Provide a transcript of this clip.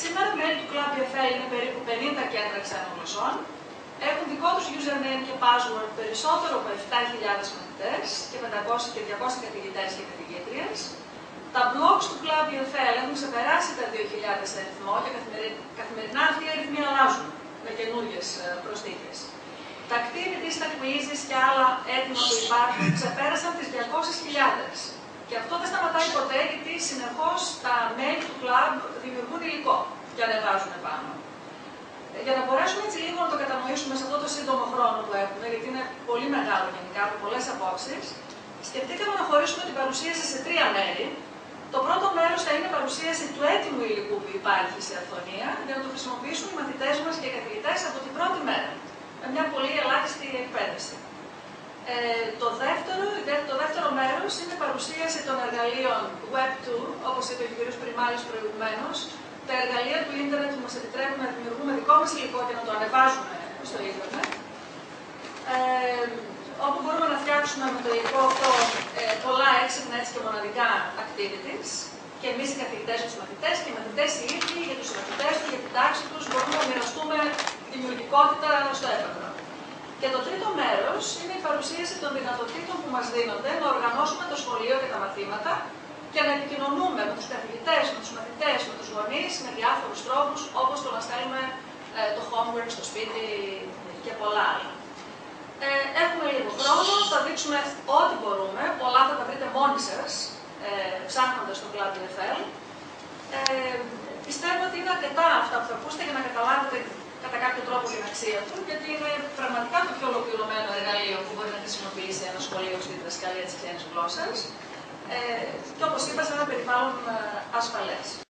Σήμερα μέλη του Club EFL είναι περίπου 50 κέντρα ξένων γλωσσών. Έχουν δικό τους username και password περισσότερο από 7.000 μαθητές και 500 και 200 καθηγητές και καθηγήτριες. Τα blogs του Club EFL έχουν ξεπεράσει τα 2.000 σε αριθμό και καθημερινά αυτοί οι αριθμοί αλλάζουν με καινούριε προσθήκες. Τα activities, τα quizzes και άλλα έτοιμα που υπάρχουν ξεπέρασαν τις 200.000. Και αυτό δεν σταματάει ποτέ γιατί συνεχώς τα μέλη του κλαμπ δημιουργούν υλικό και ανεβάζουν πάνω. Ε, για να μπορέσουμε έτσι λίγο να το κατανοήσουμε σε αυτό το σύντομο χρόνο που έχουμε, γιατί είναι πολύ μεγάλο γενικά από πολλές απόψεις, σκεφτήκαμε να χωρίσουμε την παρουσίαση σε τρία μέρη. Το πρώτο μέρος θα είναι παρουσίαση του έτοιμου υλικού που υπάρχει σε αυθονία για να το χρησιμοποιήσουν οι μαθητές μας και οι καθηγητές από την πρώτη μέρα. Με μια πολύ ελάχιστη εκπαίδευση. Ε, το, δεύτερο, το δεύτερο μέρος είναι παρουσίαση των εργαλείων Web2, όπως είπε ο κ. Πριμάλης προηγουμένως, τα εργαλεία του ίντερνετ που μας επιτρέπουν να δημιουργούμε δικό μας υλικό και να το ανεβάζουμε στο ίντερνετ. Ε, όπου μπορούμε να φτιάξουμε με το υλικό αυτό ε, πολλά έξυπνα έτσι και μοναδικά activities και εμείς οι καθηγητές και του μαθητές και οι μαθητές οι ίδιοι για τους μαθητέ τους, για την τάξη τους, μπορούμε να μοιραστούμε δημιουργικότητα στο έπακρο. Και το τρίτο μέρος είναι η παρουσίαση των δυνατοτήτων που μας δίνονται να οργανώσουμε το σχολείο και τα μαθήματα και να επικοινωνούμε με τους καθηγητές, με τους μαθητές, με τους γονείς με διάφορους τρόπους, όπως το να στέλνουμε ε, το homework στο σπίτι και πολλά άλλα. Ε, έχουμε λίγο χρόνο, θα δείξουμε ό,τι μπορούμε. Πολλά θα τα βρείτε μόνοι σας, ε, ψάχνοντας το Club NFL. Ε, πιστεύω ότι είναι αρκετά αυτά που θα ακούσετε για να καταλάβετε κατά κάποιο τρόπο την αξία του, γιατί είναι πραγματικά το πιο ολοκληρωμένο εργαλείο που μπορεί να χρησιμοποιήσει ένα σχολείο στη διδασκαλία της ξένη γλώσσας. Ε, και όπως είπα, σε ένα περιβάλλον ε, ασφαλές.